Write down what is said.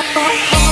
Oh,